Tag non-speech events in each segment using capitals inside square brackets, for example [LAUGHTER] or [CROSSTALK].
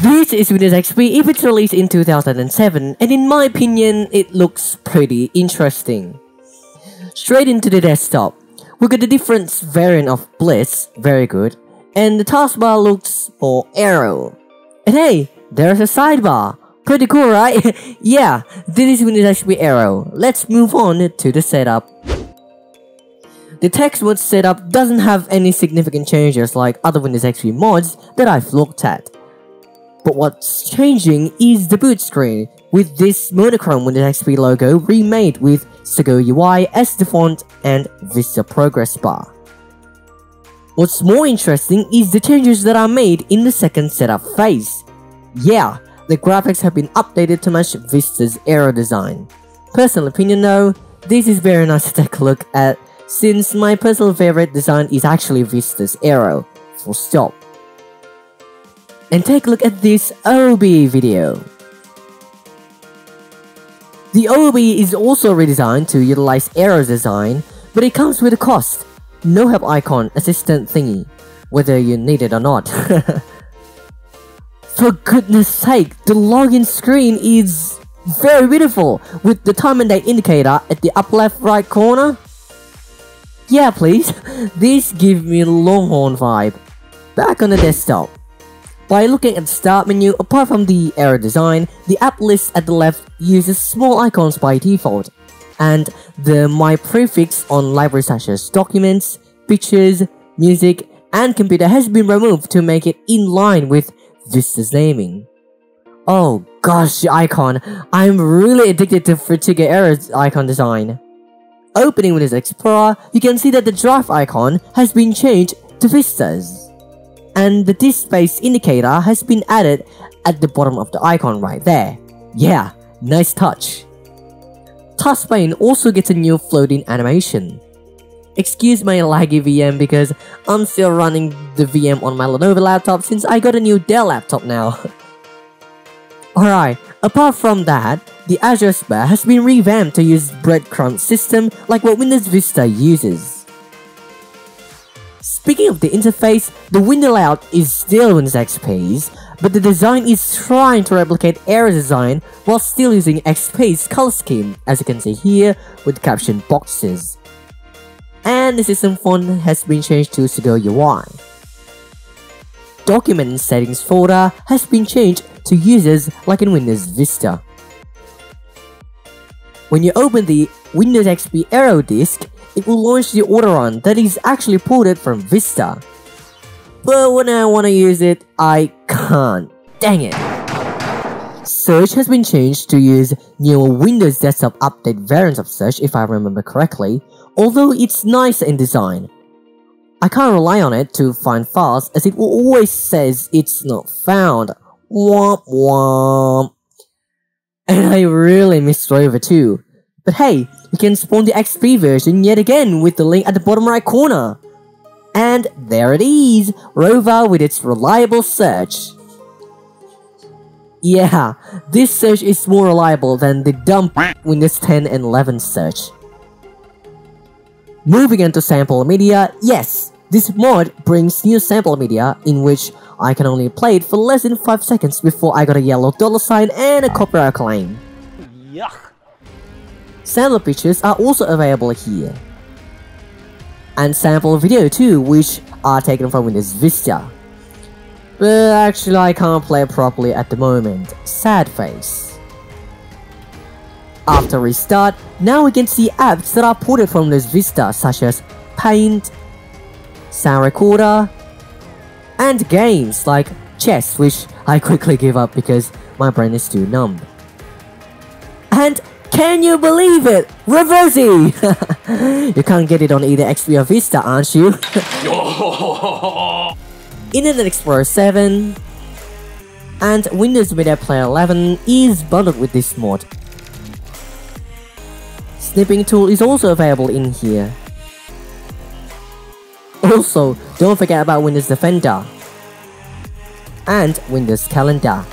This is Windows XP if it's released in 2007 and in my opinion it looks pretty interesting. Straight into the desktop, we got the different variant of Bliss, very good, and the taskbar looks more Aero. And hey, there's a sidebar, pretty cool right? [LAUGHS] yeah, this is Windows XP Aero. Let's move on to the setup. The text mode setup doesn't have any significant changes like other Windows XP mods that I've looked at. But what's changing is the boot screen, with this monochrome Windows XP logo remade with Segoe UI as the font and Vista progress bar. What's more interesting is the changes that are made in the second setup phase. Yeah, the graphics have been updated to match Vista's Aero design. Personal opinion though, this is very nice to take a look at since my personal favorite design is actually Vista's Aero, full stop. And take a look at this OOBE video. The OOBE is also redesigned to utilize Aero's design, but it comes with a cost. No help icon assistant thingy, whether you need it or not. [LAUGHS] For goodness sake, the login screen is very beautiful with the time and date indicator at the upper left right corner. Yeah, please. [LAUGHS] This gives me Longhorn vibe. Back on the desktop. By looking at the start menu, apart from the Aero design, the app list at the left uses small icons by default, and the My prefix on libraries such as Documents, Pictures, Music, and Computer has been removed to make it in line with Vista's naming. Oh gosh, icon. I'm really addicted to Frutiger Aero's icon design. Opening Windows Explorer, you can see that the drive icon has been changed to Vistas. And the disk space indicator has been added at the bottom of the icon right there. Yeah, nice touch. Taskpane also gets a new floating animation. Excuse my laggy VM because I'm still running the VM on my Lenovo laptop since I got a new Dell laptop now. [LAUGHS] Alright, apart from that, the address bar has been revamped to use breadcrumb system like what Windows Vista uses. Speaking of the interface, the window layout is still Windows XP's, but the design is trying to replicate Aero design while still using XP's color scheme, as you can see here with caption boxes. And the system font has been changed to Segoe UI. Document settings folder has been changed to users like in Windows Vista. When you open the Windows XP Aero disk, it will launch the Autorun that is actually ported from Vista. But when I want to use it, I can't. Dang it. Search has been changed to use newer Windows Desktop Update variants of Search if I remember correctly, although it's nice in design. I can't rely on it to find files as it always says it's not found. Womp womp. And I really miss Rover too. But hey, you can spawn the XP version yet again with the link at the bottom right corner. And there it is, Rover with its reliable search. Yeah, this search is more reliable than the dumb Windows 10 and 11 search. Moving into sample media, yes, this mod brings new sample media in which I can only play it for less than 5 seconds before I got a yellow dollar sign and a copyright claim. Yuck. Sample pictures are also available here. And sample video too, which are taken from Windows Vista. But actually I can't play properly at the moment. Sad face. After restart, now we can see apps that are ported from Windows Vista such as Paint, Sound Recorder, and games like chess, which I quickly give up because my brain is too numb. And can you believe it? Reversi! [LAUGHS] you can't get it on either XP or Vista, aren't you? [LAUGHS] Internet Explorer 7 and Windows Media Player 11 is bundled with this mod. Snipping tool is also available in here. Also, don't forget about Windows Defender and Windows Calendar.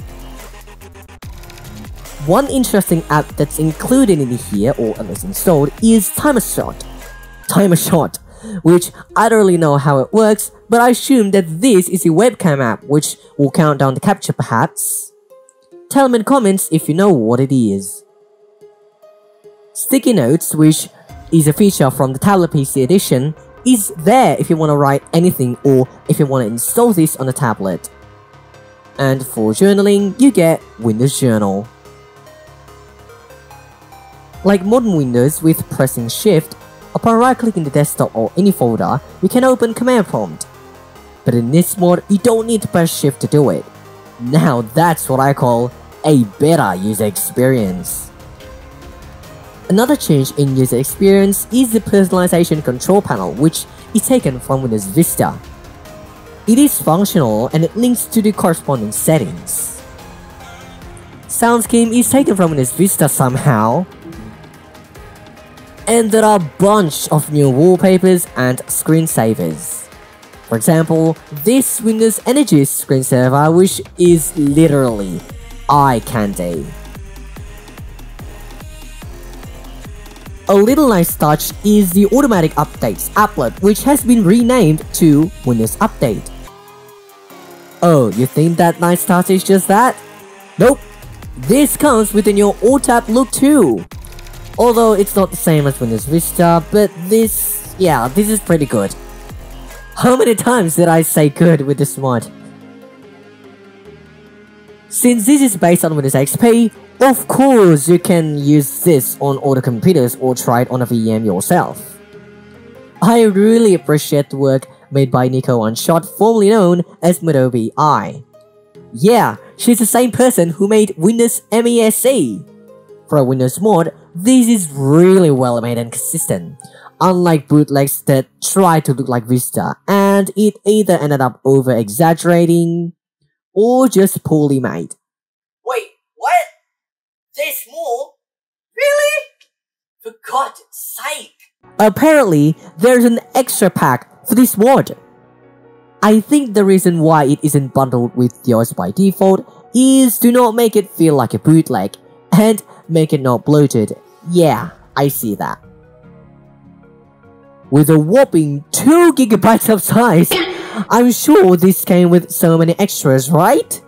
One interesting app that's included in here, or at least installed, is Timershot. Timershot. which I don't really know how it works, but I assume that this is a webcam app which will count down the capture perhaps. Tell me in comments if you know what it is. Sticky Notes, which is a feature from the tablet PC edition, is there if you want to write anything or if you want to install this on a tablet. And for journaling, you get Windows Journal. Like modern Windows with pressing Shift, upon right-clicking the desktop or any folder, you can open command prompt. But in this mod, you don't need to press Shift to do it. Now that's what I call a better user experience. Another change in user experience is the personalization control panel which is taken from Windows Vista. It is functional and it links to the corresponding settings. Sound scheme is taken from Windows Vista somehow. And there are a bunch of new wallpapers and screensavers. For example, this Windows Energy screensaver which is literally eye candy. A little nice touch is the automatic updates applet which has been renamed to Windows Update. Oh, you think that nice touch is just that? Nope! This comes with a new OTAP look too! Although it's not the same as Windows Vista, but this... yeah, this is pretty good. How many times did I say good with this mod? Since this is based on Windows XP, of course, you can use this on other computers or try it on a VM yourself. I really appreciate the work made by Nico One-Shot, formerly known as Modobi I. Yeah, she's the same person who made Windows MESC. For a Windows mod, this is really well made and consistent, unlike bootlegs that try to look like Vista, and it either ended up over-exaggerating or just poorly made. Wait, what? There's more? Really? For God's sake! Apparently, there's an extra pack for this mod. I think the reason why it isn't bundled with yours by default is to not make it feel like a bootleg and make it not bloated. Yeah, I see that. With a whopping 2 gigabytes of size, [COUGHS] I'm sure this came with so many extras, right?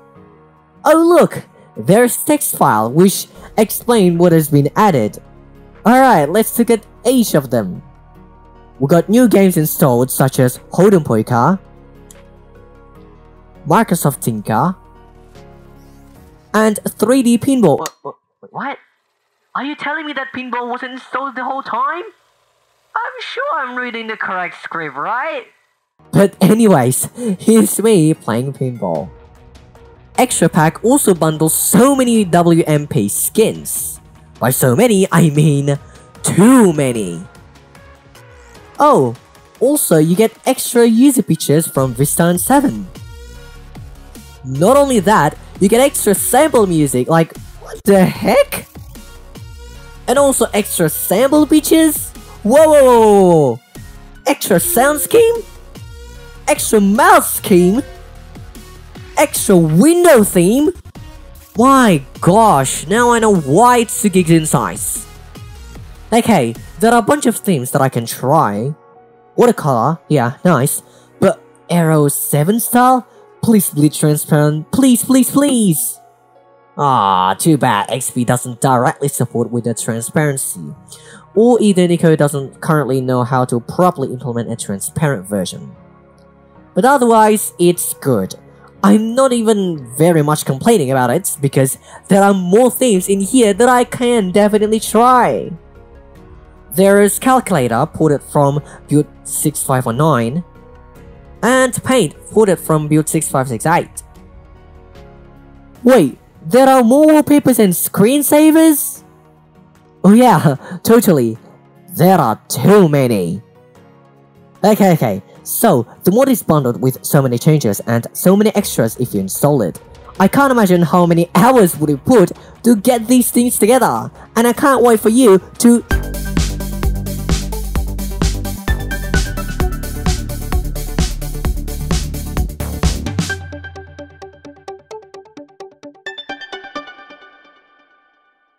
Oh look, there's text file which explain what has been added. Alright, let's look at each of them. We got new games installed such as Hold 'Em Poker, Microsoft Tinker, and 3D Pinball. What? Are you telling me that pinball wasn't installed the whole time? I'm sure I'm reading the correct script, right? But anyways, here's me playing pinball. Extra Pack also bundles so many WMP skins. By so many, I mean too many. Oh, also you get extra user pictures from Vista and 7. Not only that, you get extra sample music, like, what the heck? And also extra sample pictures? Whoa, whoa, whoa, whoa. Extra sound scheme? Extra mouse scheme? extra window theme? My gosh, now I know why it's 2 gigs in size. Okay, there are a bunch of themes that I can try. Watercolor, yeah, nice. But Aero 7 style? Please be transparent, please, please, please! Ah, too bad XP doesn't directly support with the transparency. Or either Nico doesn't currently know how to properly implement a transparent version. But otherwise, it's good. I'm not even very much complaining about it because there are more themes in here that I can definitely try. There's Calculator ported from build 6519 and Paint ported from build 6568. Wait, there are more wallpapers and screensavers? Oh yeah, [LAUGHS] totally. There are too many. Okay, okay, so, the mod is bundled with so many changes and so many extras if you install it. I can't imagine how many [LAUGHS] hours would it put to get these things together, and I can't wait for you to